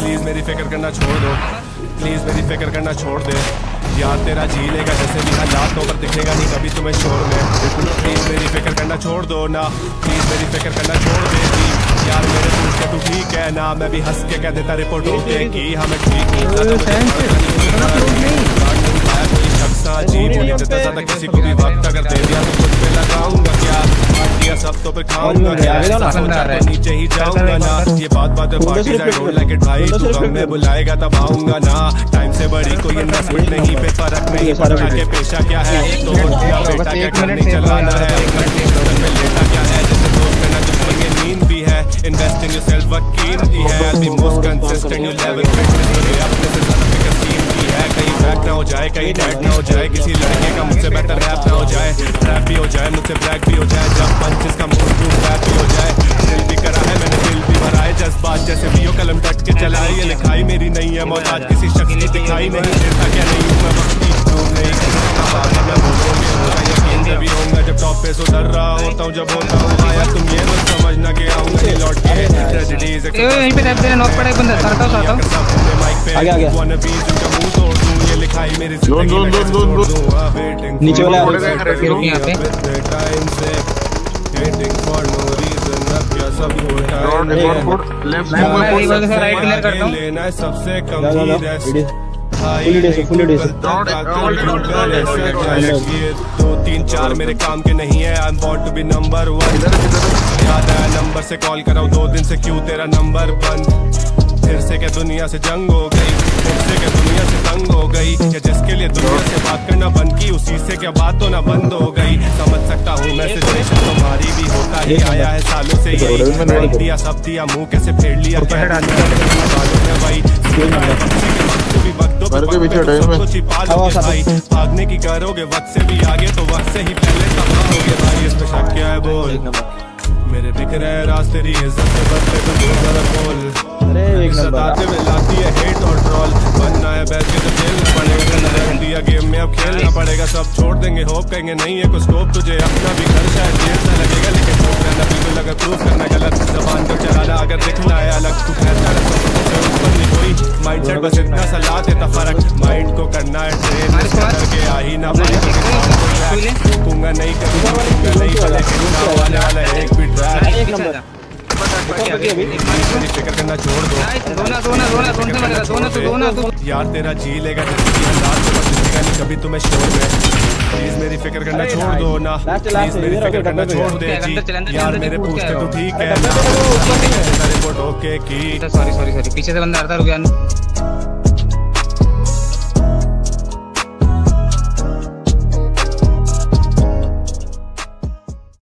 Please मेरी फ़िक्र करना छोड़ दो। प्लीज़ मेरी फ़िक्र करना छोड़ दे। यार तेरा जी लेगा जैसे भी हालात होकर दिखेगा नहीं कभी तुम्हें छोड़ दे प्लीज़ मेरी फ़िक्र करना छोड़ दो ना। प्लीज़ मेरी फ़िक्र करना छोड़ दे यार मेरे पूछ के तू ठीक है ना? मैं भी हंस के कह देता रिपोर्ट होते की हमें ठीक नहीं तो शख्स हाँ, तो ज़्यादा किसी को भी वक्त अगर दे दिया तो पे खाऊँगा क्या सोचा तो नीचे ही जाऊँगा ना। ये बात बात है parties I don't like it भाई तू गम में बुलाएगा तब आऊँगा ना। टाइम से बड़ी कोई इन्वेस्टमेंट नहीं पे फ़र्क नहीं। पड़ता के पेशा क्या है? तो दिया बेटा क्या करने चलाना है? एक मिनट में लेटा क्या है? जैसे दोस्त करना दुश्मन ये नींद भी है। इन्वेस्ट इन योरसेल्फ वकील भी है। I'll be most consistent you level. fitness अपने से ज़्यादा फ़िक्र सीन की है। कहीं बैक ना हो जाए कहीं डैड ना हो जाए किसी लड़के का मुझसे बेहतर रैप ना हो जाए रैप भी हो जाए मुझसे ब्लैक भी हो जाए हो के चलाई ये लिखाई मेरी नहीं है मोहताज किसी शख्स की दिखाई नहीं देता। क्या नहीं हूँ मैं वक्ती हूँ नहीं बाद में मैं बोलोगे होगा यकीन? से भी होऊँगा जब टॉप पे सुधर रहा होता हूँ जब होता हूँ आया तुम ये मत समझना कि आऊँगा ये लौट के ट्रेजेडीज ए यहीं पे टैप दे नॉक पड़ा बंदा सरता सरता आगे आगे। ये लिखाई मेरी zone, zone, zone, zone, zone नीचे वाला रुक यहाँ पे। टाइम से वेटिंग फॉर नो रीजन अब क्या सब होता left left left left left left left left left left right clear करता लेफ़्ट लेना है सबसे कम लेफ़्ट लेफ़्ट ही दो तीन चार मेरे काम के नहीं है I want to be number one याद आया नंबर से कॉल कराऊं दो दिन से क्यों तेरा नंबर बंद? फिर से क्या दुनिया से जंग हो गई? फिर से क्या दुनिया से तंग हो गई? या जिसके लिए दुनिया से बात करना बंद की उसी से क्या बात होना बंद हो गई? समझ सकता हूँ मैं सिचुएशन तुम्हारी भी होता ही आया है सालों से यही। बोल दिया सब दिया मुँह कैसे फेर लिया? क्या घर के पीछे पे डाइन में। भागने की करोगे वक्त से भी आगे तो वक्त से ही पहले तबाहोगे भाई। इसमें शक क्या है बोल? मेरे दिख रहे रास्ते तेरी इज़्ज़त के बदले तो बोल? अरे एक नंबर। सताते हुए लाती है हेट और ट्रोल बनना है बैठ के तो खेलना पड़ेगा नरम दिया गेम में। अब खेलना पड़ेगा सब छोड़ देंगे। होप कहेंगे नहीं है कुछ स्कोप तुझे अपना भी घर शायद देर से लगेगा लेकिन प्रूफ करना बिल्कुल अगर प्रूफ करना गलत। जबान को चलाना अगर दिखना है अलग तू कहता है सबसे ऊपर नहीं कोई माइंडसेट बस इतना सा ला देता फ़र्क। माइंड को करना है ट्रेन करके आ ही ना पाए। रुकूँगा नहीं करूँगा रुकूँगा नहीं चले आने वाला है एक भी ट्रैक एक नंबर। मेरी फ़िक्र करना छोड़ दो। तो तो यार तेरा जी लेगा नहीं कभी तुम्हें शोर में। प्लीज़ मेरी फ़िक्र करना छोड़ दो ना। प्लीज़ मेरी फ़िक्र करना छोड़ दे जी। चले, यार मेरे पूछते चले, तू ठीक है ओके की। सॉरी सॉरी सॉरी पीछे से बंदा आता रुक यार